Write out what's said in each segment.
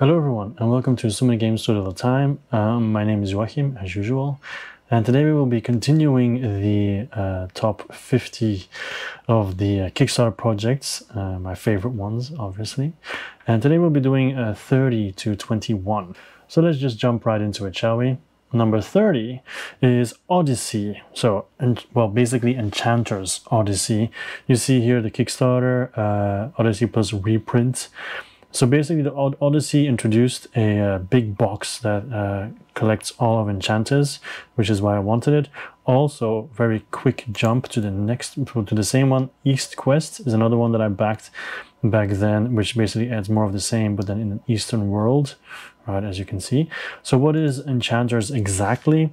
Hello everyone and welcome to So Many Games the Time. Um, my name is Joachim as usual and today we will be continuing the uh, top 50 of the uh, Kickstarter projects, uh, my favorite ones obviously. And today we'll be doing uh, 30 to 21. So let's just jump right into it shall we? Number 30 is Odyssey. So, well, basically Enchanter's Odyssey. You see here the Kickstarter, uh, Odyssey plus reprint. So basically, the Odyssey introduced a uh, big box that uh, collects all of Enchanters, which is why I wanted it. Also, very quick jump to the next, to the same one. East Quest is another one that I backed back then, which basically adds more of the same, but then in an Eastern world, right? As you can see. So, what is Enchanters exactly?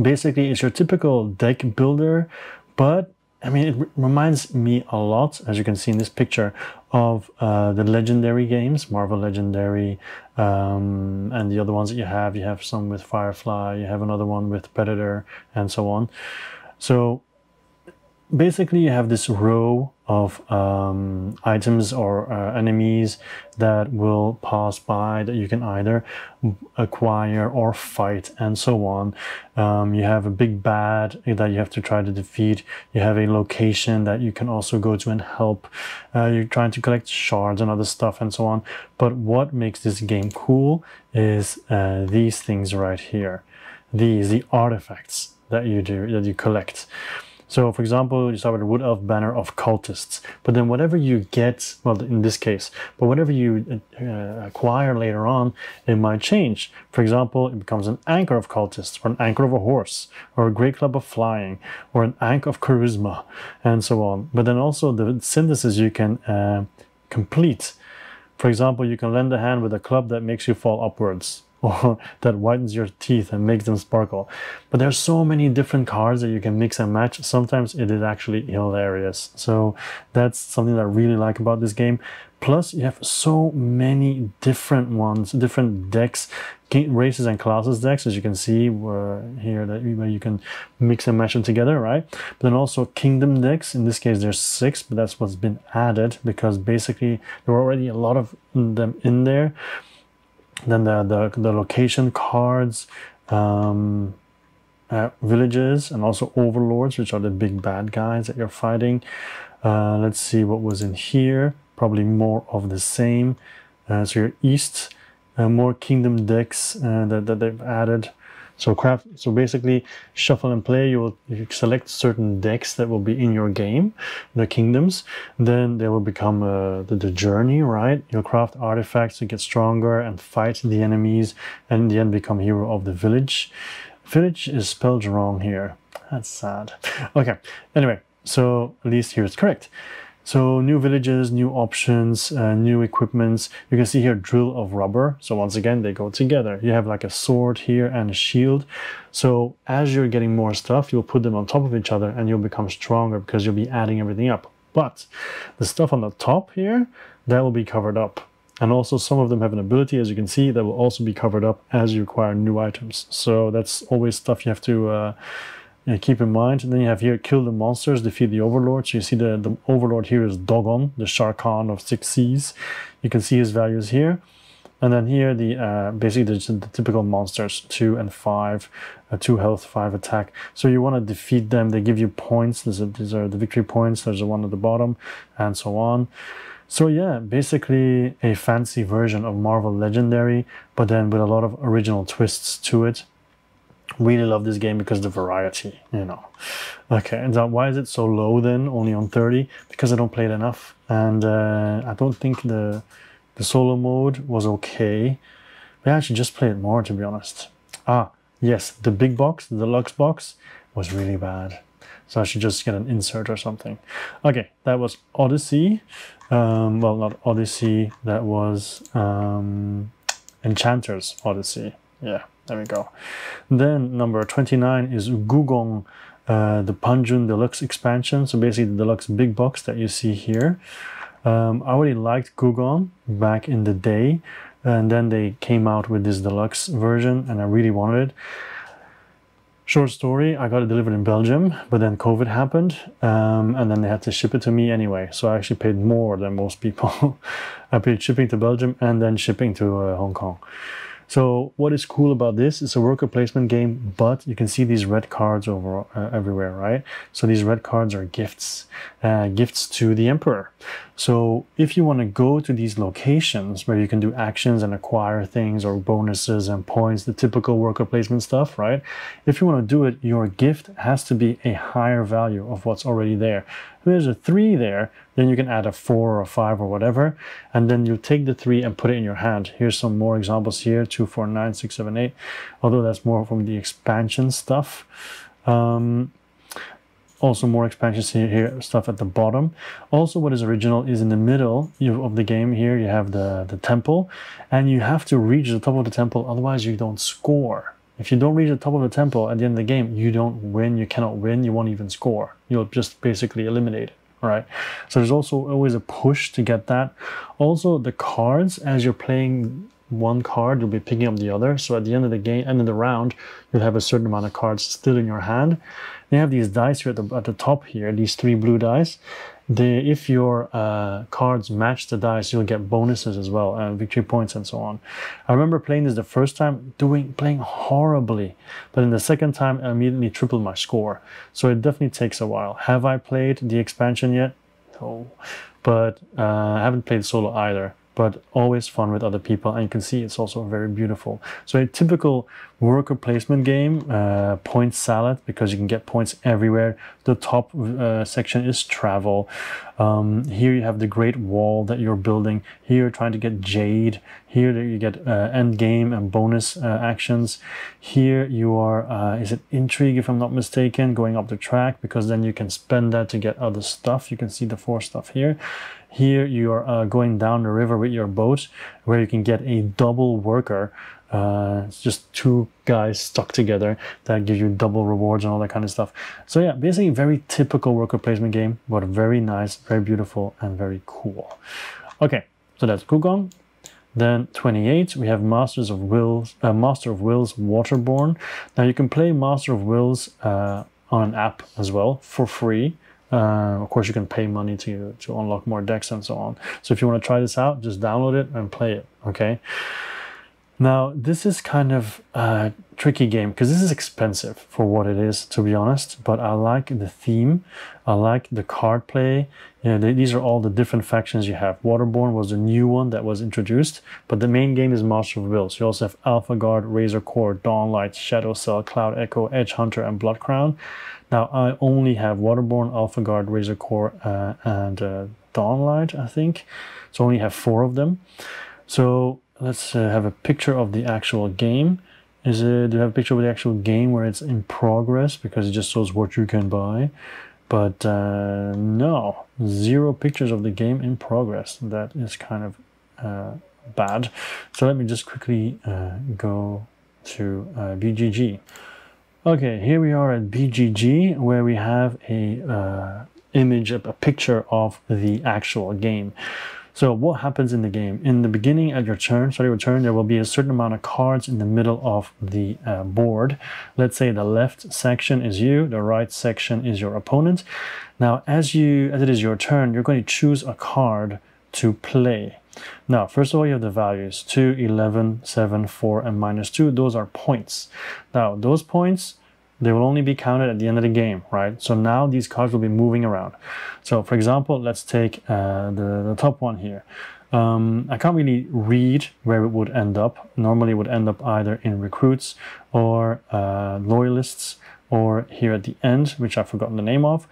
Basically, it's your typical deck builder, but I mean, it reminds me a lot, as you can see in this picture, of uh, the legendary games, Marvel Legendary, um, and the other ones that you have. You have some with Firefly, you have another one with Predator, and so on. So basically you have this row of um, items or uh, enemies that will pass by that you can either acquire or fight and so on. Um, you have a big bad that you have to try to defeat. You have a location that you can also go to and help. Uh, you're trying to collect shards and other stuff and so on. But what makes this game cool is uh, these things right here. These, the artifacts that you do, that you collect. So, for example, you start with a Wood Elf banner of cultists, but then whatever you get, well, in this case, but whatever you uh, acquire later on, it might change. For example, it becomes an anchor of cultists, or an anchor of a horse, or a great club of flying, or an anchor of charisma, and so on. But then also the synthesis you can uh, complete. For example, you can lend a hand with a club that makes you fall upwards or that whitens your teeth and makes them sparkle. But there's so many different cards that you can mix and match. Sometimes it is actually hilarious. So that's something that I really like about this game. Plus, you have so many different ones, different decks, races and classes decks, as you can see where, here, that where you can mix and match them together, right? But then also kingdom decks. In this case, there's six, but that's what's been added because basically there were already a lot of them in there then the, the, the location cards, um, uh, villages, and also overlords, which are the big bad guys that you're fighting. Uh, let's see what was in here. Probably more of the same. Uh, so your east, uh, more kingdom decks uh, that, that they've added. So craft. So basically, shuffle and play. You will you select certain decks that will be in your game, the kingdoms. Then they will become uh, the, the journey, right? You'll craft artifacts to get stronger and fight the enemies, and in the end become hero of the village. Village is spelled wrong here. That's sad. Okay. Anyway, so at least here it's correct. So new villages, new options, uh, new equipments. You can see here drill of rubber. So once again, they go together. You have like a sword here and a shield. So as you're getting more stuff, you'll put them on top of each other and you'll become stronger because you'll be adding everything up. But the stuff on the top here, that will be covered up. And also some of them have an ability, as you can see, that will also be covered up as you acquire new items. So that's always stuff you have to uh, yeah, keep in mind. And then you have here kill the monsters, defeat the overlord. So you see the, the overlord here is Dogon, the Sharkan of six seas. You can see his values here. And then here the uh, basically the, the, typical monsters, two and five, uh, two health, five attack. So you want to defeat them. They give you points. A, these are the victory points. There's a one at the bottom, and so on. So yeah, basically a fancy version of Marvel Legendary, but then with a lot of original twists to it really love this game because the variety, you know. Okay, and so why is it so low then, only on 30? Because I don't play it enough. And uh, I don't think the, the solo mode was okay. But I actually just play it more, to be honest. Ah, yes, the big box, the deluxe box, was really bad. So I should just get an insert or something. Okay, that was Odyssey. Um, well, not Odyssey, that was um, Enchanter's Odyssey. Yeah. There we go. Then number 29 is Gugong, uh, the Panjun Deluxe expansion. So basically the deluxe big box that you see here. Um, I already liked Gugong back in the day. And then they came out with this deluxe version and I really wanted it. Short story, I got it delivered in Belgium, but then COVID happened, um, and then they had to ship it to me anyway. So I actually paid more than most people. I paid shipping to Belgium and then shipping to uh, Hong Kong. So what is cool about this? It's a worker placement game, but you can see these red cards over uh, everywhere, right? So these red cards are gifts, uh, gifts to the emperor. So if you want to go to these locations where you can do actions and acquire things or bonuses and points, the typical worker placement stuff, right? If you want to do it, your gift has to be a higher value of what's already there. There's a three there, then you can add a four or a five or whatever, and then you take the three and put it in your hand. Here's some more examples here, two, four, nine, six, seven, eight, although that's more from the expansion stuff. Um, also more expansions here, here, stuff at the bottom also what is original is in the middle of the game here you have the the temple and you have to reach the top of the temple otherwise you don't score if you don't reach the top of the temple at the end of the game you don't win you cannot win you won't even score you'll just basically eliminate it right? So there's also always a push to get that. Also, the cards, as you're playing one card, you'll be picking up the other. So at the end of the game, end of the round, you'll have a certain amount of cards still in your hand. They have these dice here at the, at the top here, these three blue dice. The, if your uh, cards match the dice, you'll get bonuses as well, uh, victory points and so on. I remember playing this the first time, doing playing horribly, but in the second time, I immediately tripled my score. So it definitely takes a while. Have I played the expansion yet? No, but uh, I haven't played solo either but always fun with other people. And you can see it's also very beautiful. So a typical worker placement game, uh, point salad, because you can get points everywhere. The top uh, section is travel. Um, here you have the great wall that you're building. Here you're trying to get jade. Here you get uh, end game and bonus uh, actions. Here you are, uh, is it intrigue if I'm not mistaken, going up the track because then you can spend that to get other stuff. You can see the four stuff here. Here you are uh, going down the river with your boat where you can get a double worker. Uh, it's just two guys stuck together that give you double rewards and all that kind of stuff. So yeah, basically very typical worker placement game, but very nice, very beautiful, and very cool. Okay, so that's Gugong. Then 28, we have Masters of Wills, uh, Master of Wills Waterborne. Now you can play Master of Wills uh, on an app as well for free. Uh, of course, you can pay money to to unlock more decks and so on. So if you want to try this out, just download it and play it. Okay. Now this is kind of a tricky game because this is expensive for what it is, to be honest. But I like the theme. I like the card play. You know, they, these are all the different factions you have. Waterborne was the new one that was introduced, but the main game is Master of Wills. You also have Alpha Guard, Razor Core, Dawnlight, Shadow Cell, Cloud Echo, Edge Hunter, and Blood Crown. Now I only have Waterborne, Alpha Guard, Razor Core, uh, and uh, Dawnlight, I think. So I only have four of them. So let's uh, have a picture of the actual game. Is it, do you have a picture of the actual game where it's in progress? Because it just shows what you can buy. But uh, no, zero pictures of the game in progress. That is kind of uh, bad. So let me just quickly uh, go to uh, BGG. Okay, here we are at BGG where we have a uh, image, a picture of the actual game. So what happens in the game? In the beginning at your turn, starting your turn, there will be a certain amount of cards in the middle of the uh, board. Let's say the left section is you, the right section is your opponent. Now, as you as it is your turn, you're going to choose a card to play. Now, first of all, you have the values 2, 11, 7, 4, and minus 2. Those are points. Now, those points, they will only be counted at the end of the game, right? So now these cards will be moving around. So for example, let's take uh, the, the top one here. Um, I can't really read where it would end up. Normally it would end up either in recruits or uh, loyalists or here at the end, which I've forgotten the name of.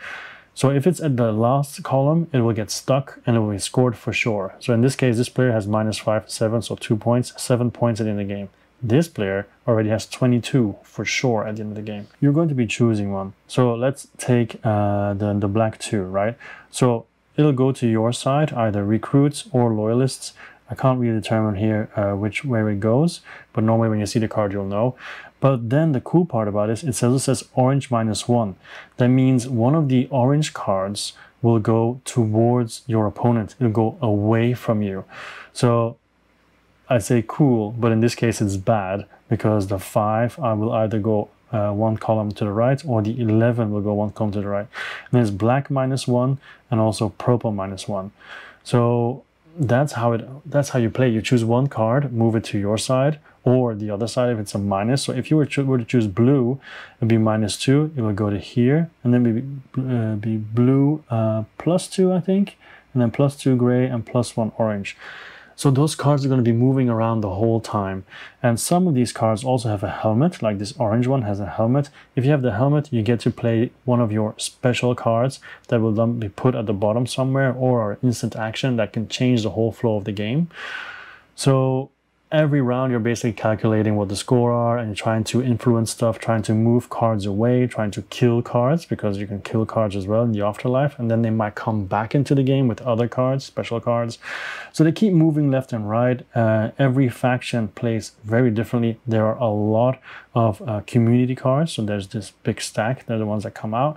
So if it's at the last column, it will get stuck and it will be scored for sure. So in this case, this player has minus five, seven, so two points, seven points at the end of the game. This player already has 22 for sure at the end of the game. You're going to be choosing one. So let's take uh, the, the black two, right? So it'll go to your side, either recruits or loyalists. I can't really determine here uh, which way it goes, but normally when you see the card, you'll know. But then the cool part about this, it says it says orange minus one. That means one of the orange cards will go towards your opponent. It'll go away from you. So I say cool, but in this case it's bad because the five I will either go uh, one column to the right, or the 11 will go one column to the right. And there's black minus one, and also purple minus one. So that's how it that's how you play you choose one card move it to your side or the other side if it's a minus so if you were, were to choose blue it'd be minus two it would go to here and then be, uh, be blue uh, plus two i think and then plus two gray and plus one orange so those cards are going to be moving around the whole time. And some of these cards also have a helmet, like this orange one has a helmet. If you have the helmet, you get to play one of your special cards that will then be put at the bottom somewhere or instant action that can change the whole flow of the game. So every round you're basically calculating what the score are and you're trying to influence stuff, trying to move cards away, trying to kill cards because you can kill cards as well in the afterlife and then they might come back into the game with other cards, special cards. So they keep moving left and right. Uh, every faction plays very differently. There are a lot of uh, community cards. So there's this big stack. They're the ones that come out.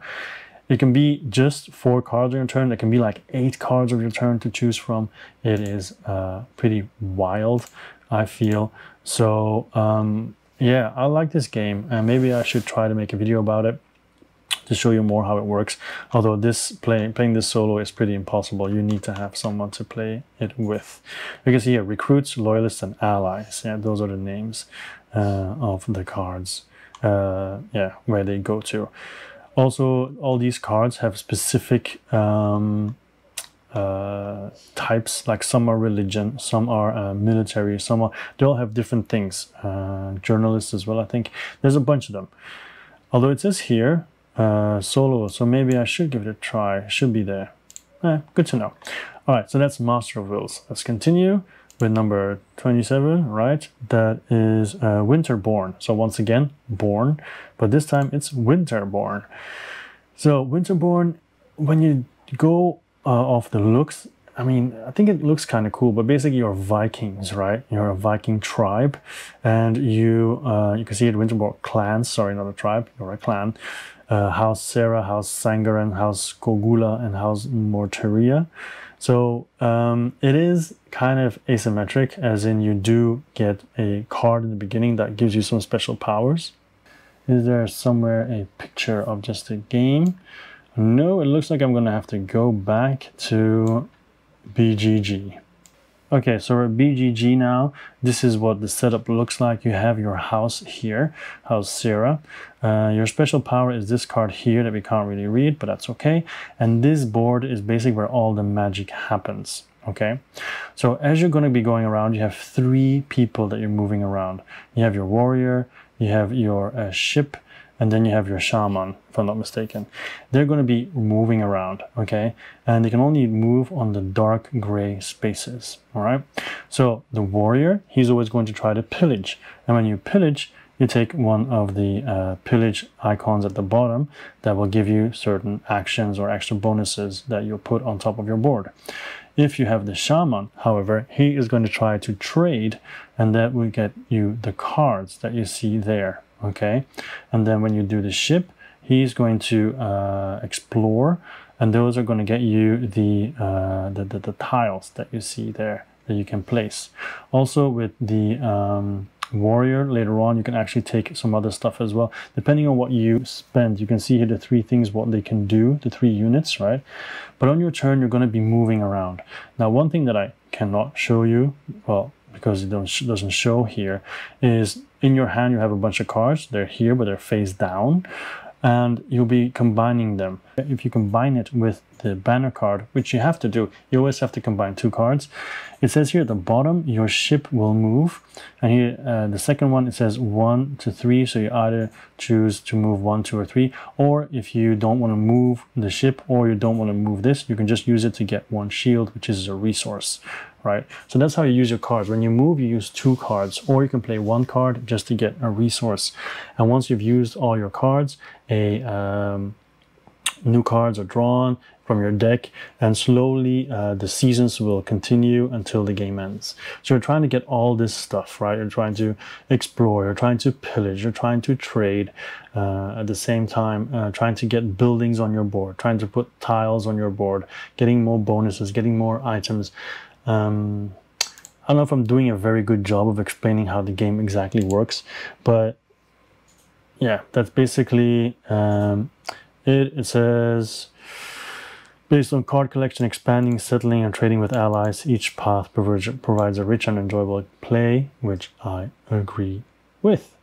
It can be just four cards on your turn. It can be like eight cards of your turn to choose from. It is uh, pretty wild. I feel. So um, yeah, I like this game and maybe I should try to make a video about it to show you more how it works. Although this play, playing this solo is pretty impossible. You need to have someone to play it with. You can see here, recruits, loyalists, and allies. Yeah, those are the names uh, of the cards. Uh, yeah, where they go to. Also, all these cards have specific um, uh, types like some are religion some are uh, military some are they all have different things uh, journalists as well i think. There's a bunch of them. Although it says here uh, solo so maybe i should give it a try. It should be there. Eh, good to know. All right so that's master of wills. Let's continue with number 27 right? That is uh, winterborne. So once again born but this time it's winterborne. So winterborne when you go uh, of the looks, I mean, I think it looks kind of cool, but basically you're Vikings, right? You're a Viking tribe, and you uh, you can see it Winterborne clans. Sorry, not a tribe. You're a clan. Uh, House Serra, House Sangaren, House Kogula, and House Morteria. So um, it is kind of asymmetric, as in you do get a card in the beginning that gives you some special powers. Is there somewhere a picture of just a game? No, it looks like I'm gonna have to go back to BGG. Okay, so we're at BGG now. This is what the setup looks like. You have your house here, House Serra. Uh, your special power is this card here that we can't really read, but that's okay. And this board is basically where all the magic happens, okay? So as you're gonna be going around, you have three people that you're moving around. You have your warrior, you have your uh, ship, and then you have your shaman, if I'm not mistaken. They're going to be moving around, okay? And they can only move on the dark gray spaces, all right? So the warrior, he's always going to try to pillage. And when you pillage, you take one of the uh, pillage icons at the bottom that will give you certain actions or extra bonuses that you'll put on top of your board. If you have the shaman, however, he is going to try to trade and that will get you the cards that you see there, okay? And then when you do the ship he's going to uh, explore and those are going to get you the, uh, the, the, the, tiles that you see there that you can place. Also with the um, warrior later on you can actually take some other stuff as well. Depending on what you spend you can see here the three things what they can do the three units right? But on your turn you're going to be moving around. Now one thing that i cannot show you well because it don't doesn't show here is in your hand you have a bunch of cards. They're here but they're face down and you'll be combining them. If you combine it with the banner card which you have to do you always have to combine two cards it says here at the bottom your ship will move. And here uh, the second one it says one to three so you either choose to move one two or three. Or if you don't want to move the ship or you don't want to move this you can just use it to get one shield which is a resource right? So that's how you use your cards. When you move, you use two cards, or you can play one card just to get a resource. And once you've used all your cards, a um, new cards are drawn from your deck and slowly uh, the seasons will continue until the game ends so you're trying to get all this stuff right you're trying to explore you're trying to pillage you're trying to trade uh, at the same time uh, trying to get buildings on your board trying to put tiles on your board getting more bonuses getting more items um, I don't know if I'm doing a very good job of explaining how the game exactly works, but yeah, that's basically um, it. It says based on card collection, expanding, settling, and trading with allies, each path provides a rich and enjoyable play, which I agree with.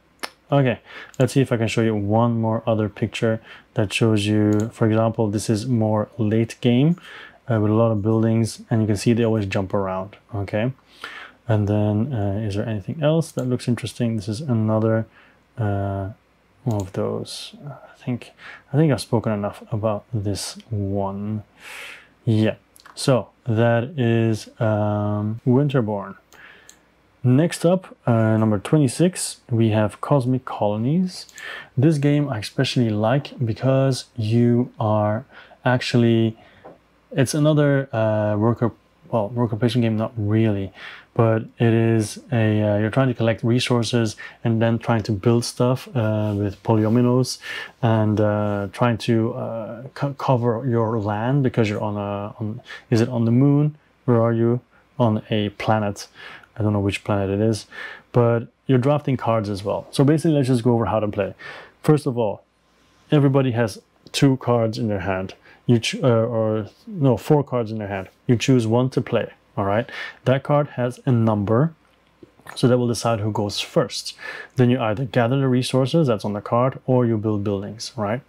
Okay, let's see if I can show you one more other picture that shows you, for example, this is more late game uh, with a lot of buildings and you can see they always jump around, okay? And then uh, is there anything else that looks interesting? This is another uh, of those. I think I think I've spoken enough about this one. Yeah, so that is um, Winterborne. Next up, uh, number 26, we have Cosmic Colonies. This game I especially like because you are actually, it's another uh, worker, well, worker placement game, not really, but it is a uh, you're trying to collect resources and then trying to build stuff uh, with polyominoes and uh, trying to uh, co cover your land because you're on a on is it on the moon? Where are you? On a planet. I don't know which planet it is but you're drafting cards as well. So basically let's just go over how to play. First of all everybody has two cards in their hand you uh, or no four cards in their hand. You choose one to play all right? That card has a number so that will decide who goes first. Then you either gather the resources that's on the card or you build buildings right?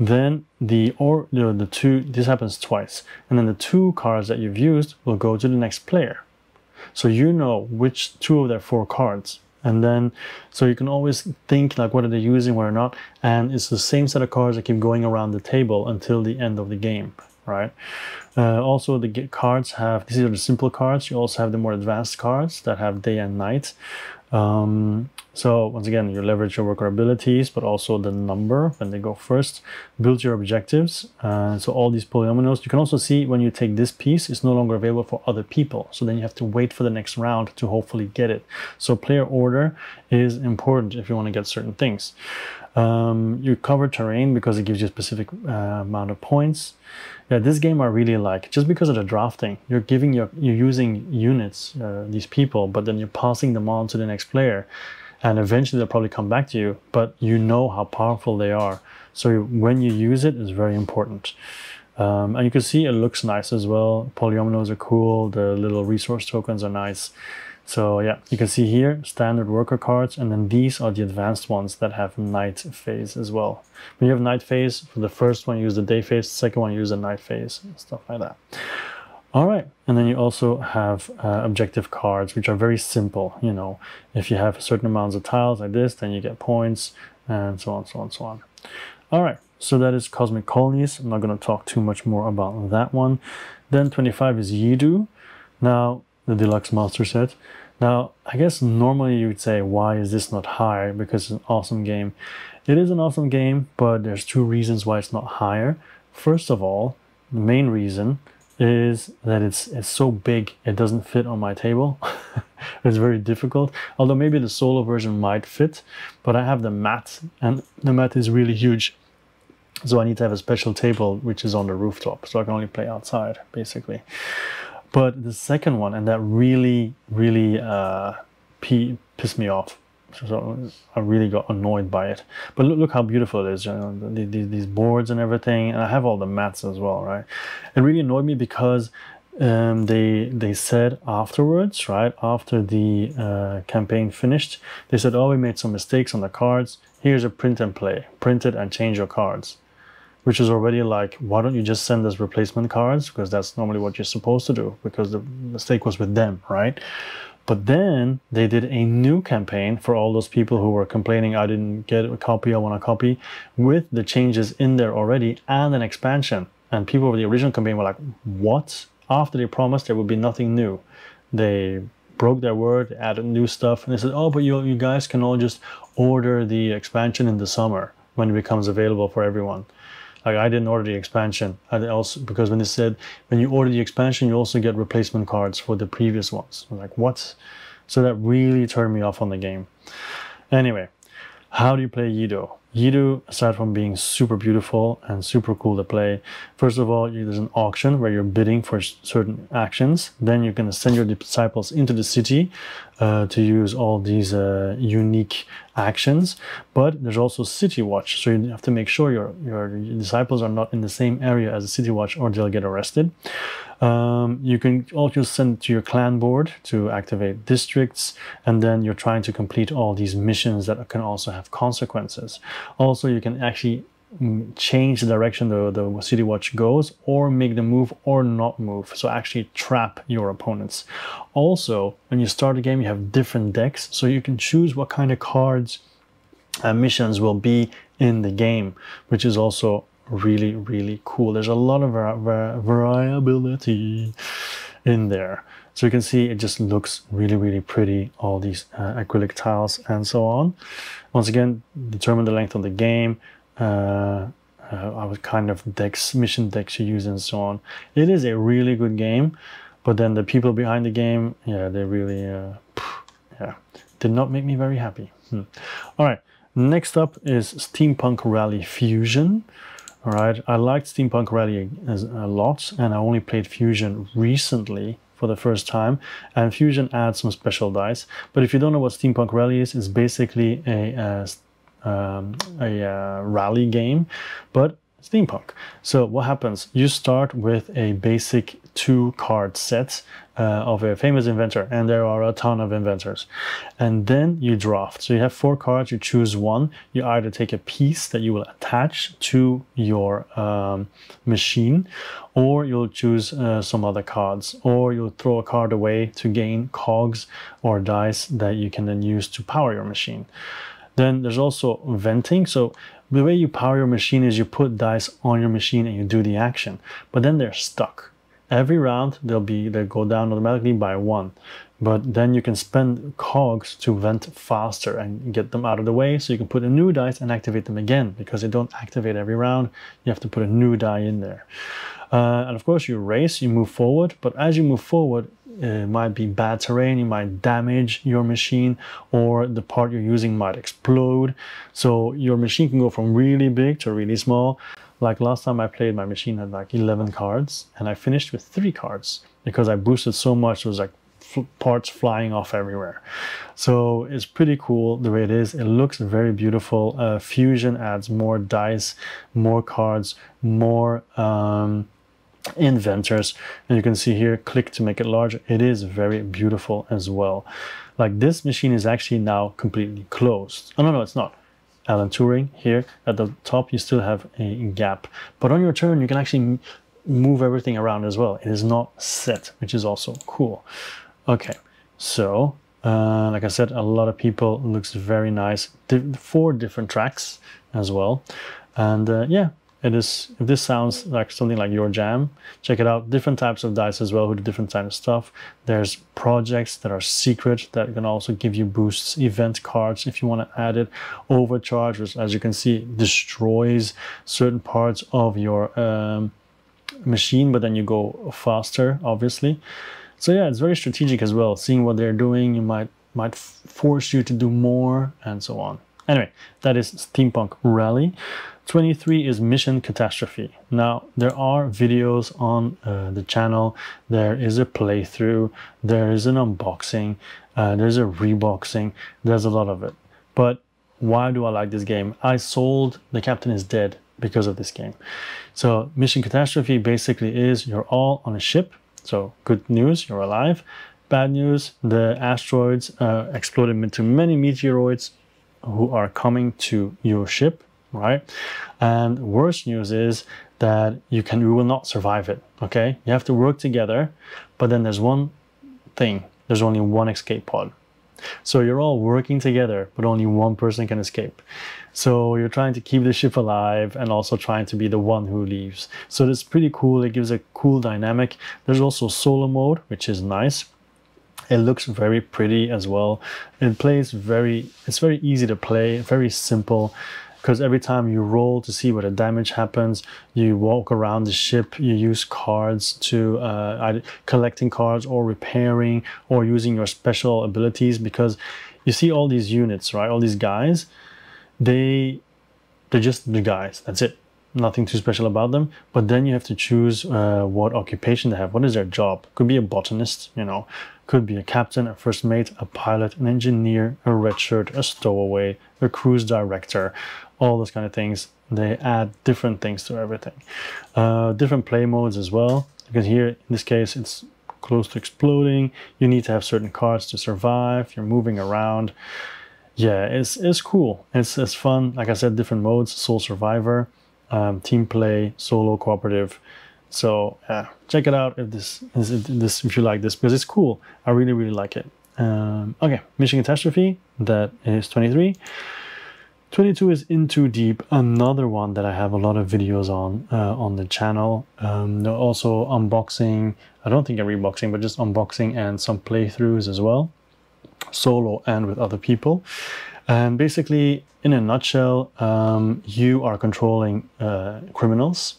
Then the or know, the two this happens twice. And then the two cards that you've used will go to the next player. So you know which two of their four cards and then so you can always think like what are they using what are not and it's the same set of cards that keep going around the table until the end of the game right uh, also, the cards have, these are the simple cards. You also have the more advanced cards that have day and night. Um, so once again, you leverage your worker abilities, but also the number when they go first. Build your objectives. Uh, so all these polyominoes, you can also see when you take this piece, it's no longer available for other people. So then you have to wait for the next round to hopefully get it. So player order is important if you want to get certain things. Um, you cover terrain because it gives you a specific uh, amount of points. Yeah, this game I really like just because of the drafting. You're giving your you're using units, uh, these people, but then you're passing them on to the next player, and eventually they'll probably come back to you. But you know how powerful they are, so when you use it, is very important. Um, and you can see it looks nice as well. Polyominoes are cool. The little resource tokens are nice. So yeah, you can see here standard worker cards, and then these are the advanced ones that have night phase as well. When you have night phase, for the first one use the day phase, second one use the night phase, stuff like that. All right, and then you also have uh, objective cards, which are very simple. You know, if you have certain amounts of tiles like this, then you get points, and so on, so on, so on. All right, so that is Cosmic Colonies. I'm not going to talk too much more about that one. Then 25 is Yedo. Now, the deluxe master set. Now, I guess normally you would say, why is this not higher? Because it's an awesome game. It is an awesome game, but there's two reasons why it's not higher. First of all, the main reason is that it's it's so big it doesn't fit on my table. it's very difficult. Although maybe the solo version might fit, but I have the mat and the mat is really huge. So I need to have a special table which is on the rooftop. So I can only play outside basically. But the second one, and that really, really uh, pissed me off. So I really got annoyed by it. But look, look how beautiful it is, you know, the, the, these boards and everything. And I have all the mats as well, right? It really annoyed me because um, they they said afterwards, right after the uh, campaign finished, they said, "Oh, we made some mistakes on the cards. Here's a print and play. Print it and change your cards." which is already like, why don't you just send us replacement cards? Because that's normally what you're supposed to do because the mistake was with them, right? But then they did a new campaign for all those people who were complaining, I didn't get a copy, I want a copy, with the changes in there already and an expansion. And people of the original campaign were like, what? After they promised there would be nothing new. They broke their word, added new stuff, and they said, oh, but you, you guys can all just order the expansion in the summer when it becomes available for everyone. Like I didn't order the expansion. I also because when they said when you order the expansion, you also get replacement cards for the previous ones. I'm like what? So that really turned me off on the game. Anyway, how do you play Yedo? Yedo, aside from being super beautiful and super cool to play, first of all, there's an auction where you're bidding for certain actions. Then you're going to send your disciples into the city uh, to use all these uh, unique actions. But there's also City Watch, so you have to make sure your your disciples are not in the same area as a City Watch, or they'll get arrested. Um, you can also send to your clan board to activate districts, and then you're trying to complete all these missions that can also have consequences. Also, you can actually change the direction the, the city watch goes or make the move or not move so actually trap your opponents also when you start a game you have different decks so you can choose what kind of cards uh, missions will be in the game which is also really, really cool. There's a lot of variability in there. So you can see it just looks really, really pretty, all these uh, acrylic tiles and so on. Once again, determine the length of the game, uh, uh, what kind of decks, mission decks you use and so on. It is a really good game, but then the people behind the game, yeah, they really, uh, yeah, did not make me very happy. Hmm. All right, next up is Steampunk Rally Fusion. All right, I liked Steampunk Rally a lot, and I only played Fusion recently for the first time. And Fusion adds some special dice. But if you don't know what Steampunk Rally is, it's basically a, uh, um, a uh, rally game, but steampunk. So what happens? You start with a basic two card set uh, of a famous inventor, and there are a ton of inventors. And then you draft. So you have four cards, you choose one. You either take a piece that you will attach to your um, machine, or you'll choose uh, some other cards, or you'll throw a card away to gain cogs or dice that you can then use to power your machine. Then there's also venting. So the way you power your machine is you put dice on your machine and you do the action, but then they're stuck. Every round they'll be they go down automatically by one, but then you can spend cogs to vent faster and get them out of the way. So you can put a new dice and activate them again because they don't activate every round. You have to put a new die in there. Uh, and of course you race, you move forward, but as you move forward, it might be bad terrain, you might damage your machine, or the part you're using might explode. So your machine can go from really big to really small. Like last time I played, my machine had like 11 cards, and I finished with three cards because I boosted so much, it was like parts flying off everywhere. So it's pretty cool the way it is. It looks very beautiful. Uh, Fusion adds more dice, more cards, more um, inventors. And you can see here click to make it larger. It is very beautiful as well. Like this machine is actually now completely closed. Oh no no it's not. Alan Turing here at the top you still have a gap. But on your turn you can actually move everything around as well. It is not set which is also cool okay so uh, like I said a lot of people looks very nice. Four different tracks as well. And uh, yeah it is if this sounds like something like your jam check it out. Different types of dice as well with different type of stuff. There's projects that are secret that can also give you boosts event cards if you want to add it. Overcharge which as you can see destroys certain parts of your um, machine but then you go faster obviously so yeah it's very strategic as well seeing what they're doing you might might force you to do more and so on anyway that is steampunk rally 23 is Mission Catastrophe. Now, there are videos on uh, the channel. There is a playthrough. There is an unboxing. Uh, there's a reboxing. There's a lot of it. But why do I like this game? I sold The Captain is Dead because of this game. So Mission Catastrophe basically is you're all on a ship. So good news, you're alive. Bad news, the asteroids uh, exploded into many meteoroids who are coming to your ship right? And worst news is that you can you will not survive it. Okay, you have to work together, but then there's one thing. There's only one escape pod. So you're all working together, but only one person can escape. So you're trying to keep the ship alive and also trying to be the one who leaves. So it's pretty cool. It gives a cool dynamic. There's also solo mode, which is nice. It looks very pretty as well. It plays very, it's very easy to play, very simple because every time you roll to see where the damage happens, you walk around the ship, you use cards to uh, either collecting cards or repairing or using your special abilities because you see all these units, right? All these guys, they they're just the guys. That's it. nothing too special about them. But then you have to choose uh, what occupation they have. What is their job? Could be a botanist, you know, could be a captain, a first mate, a pilot, an engineer, a red shirt, a stowaway, a cruise director, all those kind of things. They add different things to everything. Uh, different play modes as well. Because here, in this case, it's close to exploding. You need to have certain cards to survive. You're moving around. Yeah, it's, it's cool. It's, it's fun. Like I said, different modes, sole survivor, um, team play, solo, cooperative. So yeah, check it out if this, if this if you like this because it's cool. I really really like it. Um, okay, Mission Catastrophe. That is 23. 22 is In Too Deep, another one that I have a lot of videos on uh, on the channel. Um, also unboxing, I don't think a reboxing, but just unboxing and some playthroughs as well, solo and with other people. And basically, in a nutshell, um, you are controlling uh, criminals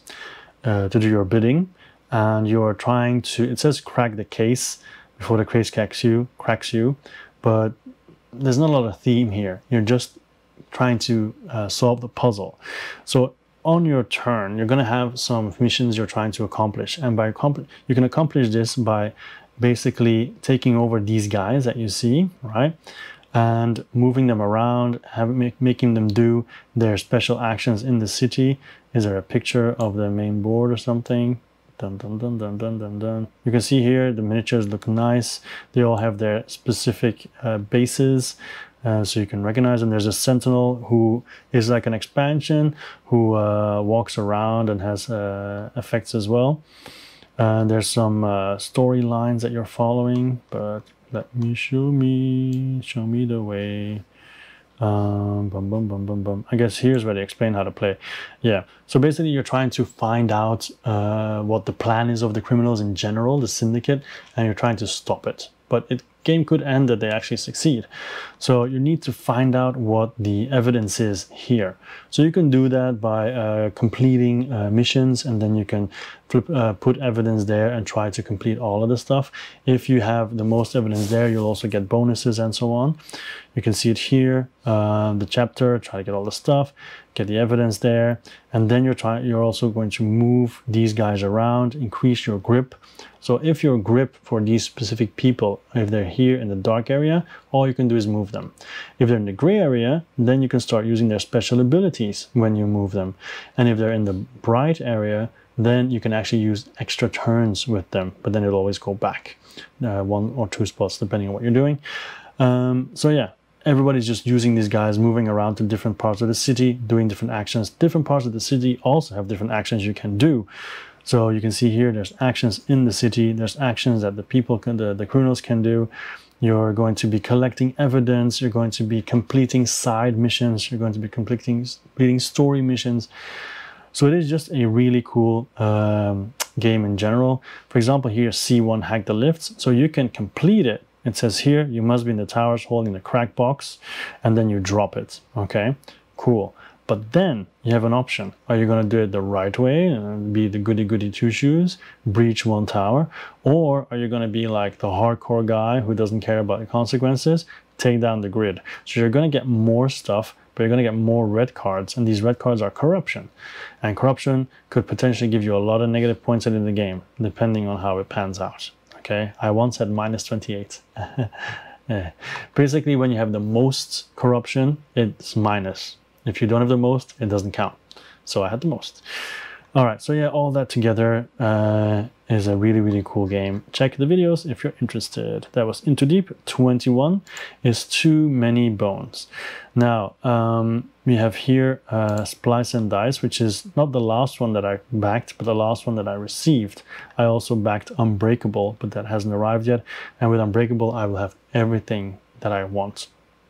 uh, to do your bidding, and you are trying to. It says crack the case before the case cracks you, cracks you, but there's not a lot of theme here. You're just trying to uh, solve the puzzle. So on your turn, you're going to have some missions you're trying to accomplish, and by you can accomplish this by basically taking over these guys that you see, right? And moving them around, having, making them do their special actions in the city. Is there a picture of the main board or something? Dun, dun, dun, dun, dun, dun, dun. You can see here the miniatures look nice. They all have their specific uh, bases. Uh, so you can recognize them. There's a sentinel who is like an expansion who uh, walks around and has uh, effects as well. And there's some uh, storylines that you're following, but let me show me, show me the way. Um, bum, bum, bum, bum, bum. I guess here's where they explain how to play. Yeah, so basically you're trying to find out uh, what the plan is of the criminals in general, the syndicate, and you're trying to stop it. But it game could end that they actually succeed. So you need to find out what the evidence is here. So you can do that by uh, completing uh, missions and then you can flip, uh, put evidence there and try to complete all of the stuff. If you have the most evidence there, you'll also get bonuses and so on. You can see it here, uh, the chapter, try to get all the stuff, get the evidence there. And then you're trying, you're also going to move these guys around, increase your grip. So if your grip for these specific people, if they're here in the dark area, all you can do is move them. If they're in the gray area, then you can start using their special abilities when you move them. And if they're in the bright area, then you can actually use extra turns with them, but then it'll always go back uh, one or two spots depending on what you're doing. Um, so yeah, everybody's just using these guys, moving around to different parts of the city, doing different actions. Different parts of the city also have different actions you can do. So you can see here, there's actions in the city. There's actions that the people can, the, the criminals can do. You're going to be collecting evidence. You're going to be completing side missions. You're going to be completing, completing story missions. So it is just a really cool um, game in general. For example, here C1 hack the lifts. So you can complete it. It says here, you must be in the towers holding the crack box and then you drop it. Okay, cool. But then you have an option. Are you going to do it the right way and be the goody goody two shoes, breach one tower? Or are you going to be like the hardcore guy who doesn't care about the consequences, take down the grid? So you're going to get more stuff, but you're going to get more red cards. And these red cards are corruption. And corruption could potentially give you a lot of negative points in the game, depending on how it pans out. Okay, I once had minus 28. yeah. Basically, when you have the most corruption, it's minus if you don't have the most, it doesn't count. So I had the most. All right, so yeah, all that together uh, is a really, really cool game. Check the videos if you're interested. That was In Too Deep 21 is Too Many Bones. Now, um, we have here uh, Splice and Dice, which is not the last one that I backed, but the last one that I received. I also backed Unbreakable, but that hasn't arrived yet. And with Unbreakable, I will have everything that I want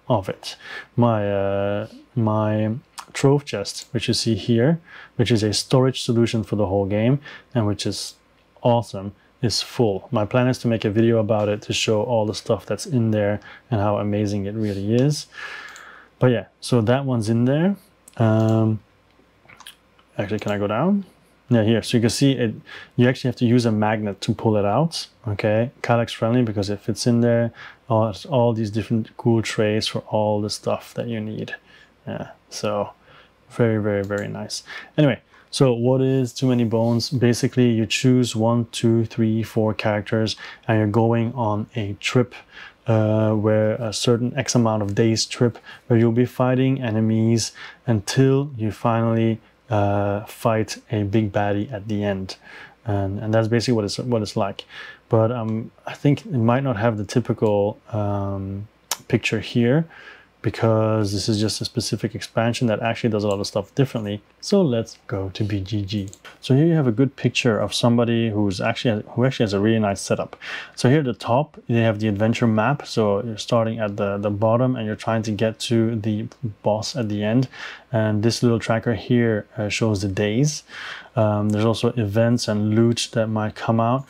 of it. My, uh, my trove chest, which you see here, which is a storage solution for the whole game and which is awesome, is full. My plan is to make a video about it to show all the stuff that's in there and how amazing it really is. But yeah, so that one's in there. Um, actually, can I go down? Yeah, here. So you can see it, you actually have to use a magnet to pull it out. Okay, Kallax friendly because it fits in there. All, all these different cool trays for all the stuff that you need. Yeah, so very, very, very nice. Anyway, So what is Too Many Bones? Basically, you choose one, two, three, four characters and you're going on a trip uh, where a certain X amount of days trip where you'll be fighting enemies until you finally uh, fight a big baddie at the end. And, and that's basically what it's, what it's like. But um, I think it might not have the typical um, picture here because this is just a specific expansion that actually does a lot of stuff differently. So let's go to BGG. So here you have a good picture of somebody who's actually who actually has a really nice setup. So here at the top, they have the adventure map. So you're starting at the, the bottom and you're trying to get to the boss at the end. And this little tracker here uh, shows the days. Um, there's also events and loot that might come out.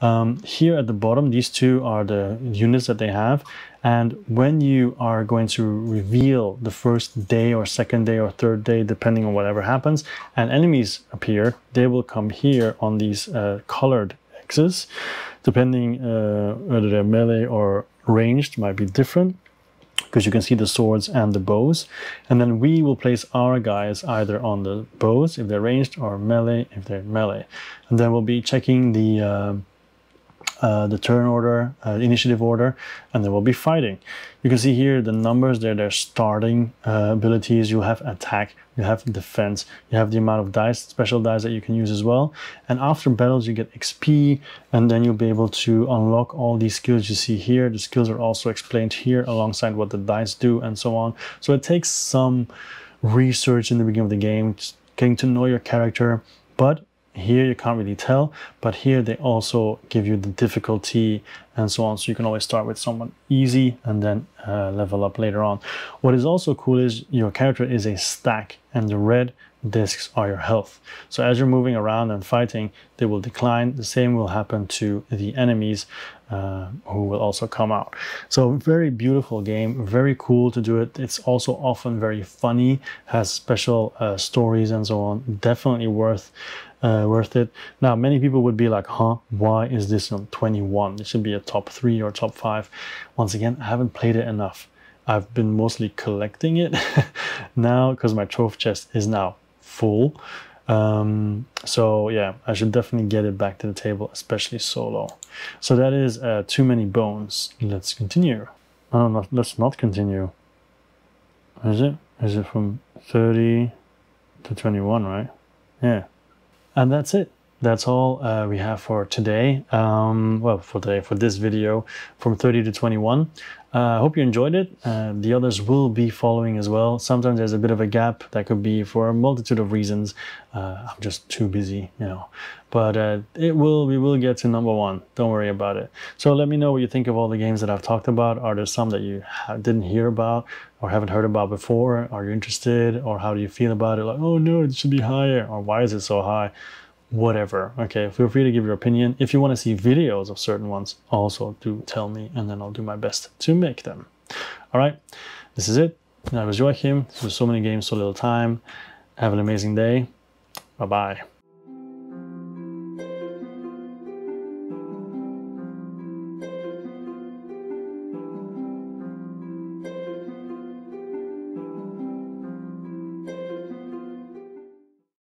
Um, here at the bottom, these two are the units that they have. And when you are going to reveal the first day or second day or third day, depending on whatever happens, and enemies appear, they will come here on these uh, colored X's, depending uh, whether they're melee or ranged, might be different because you can see the swords and the bows. And then we will place our guys either on the bows if they're ranged or melee if they're melee. And then we'll be checking the uh, uh, the turn order, uh, initiative order, and then we'll be fighting. You can see here the numbers there, they're starting uh, abilities. You have attack, you have defense, you have the amount of dice, special dice that you can use as well. And after battles, you get XP, and then you'll be able to unlock all these skills you see here. The skills are also explained here alongside what the dice do and so on. So it takes some research in the beginning of the game, getting to know your character, but here you can't really tell, but here they also give you the difficulty and so on. So you can always start with someone easy and then uh, level up later on. What is also cool is your character is a stack and the red discs are your health. So as you're moving around and fighting, they will decline. The same will happen to the enemies uh, who will also come out. So very beautiful game, very cool to do it. It's also often very funny, has special uh, stories and so on. Definitely worth uh, worth it. Now, many people would be like, huh, why is this on 21? It should be a top three or top five. Once again, I haven't played it enough. I've been mostly collecting it now because my trophy chest is now full. Um, so yeah, I should definitely get it back to the table, especially solo. So that is uh, too many bones. Let's continue. Oh, no, let's not continue. Is it? Is it from 30 to 21, right? Yeah. And that's it. That's all uh, we have for today. Um, well, for today, for this video from 30 to 21. I uh, hope you enjoyed it. Uh, the others will be following as well. Sometimes there's a bit of a gap that could be for a multitude of reasons. Uh, I'm just too busy, you know. But uh, it will, we will get to number one. Don't worry about it. So let me know what you think of all the games that I've talked about. Are there some that you didn't hear about or haven't heard about before? Are you interested or how do you feel about it? Like, oh no, it should be higher or why is it so high? whatever. Okay, feel free to give your opinion. If you want to see videos of certain ones, also do tell me and then I'll do my best to make them. All right, this is it. I was Joachim. So many games, so little time. Have an amazing day. Bye bye.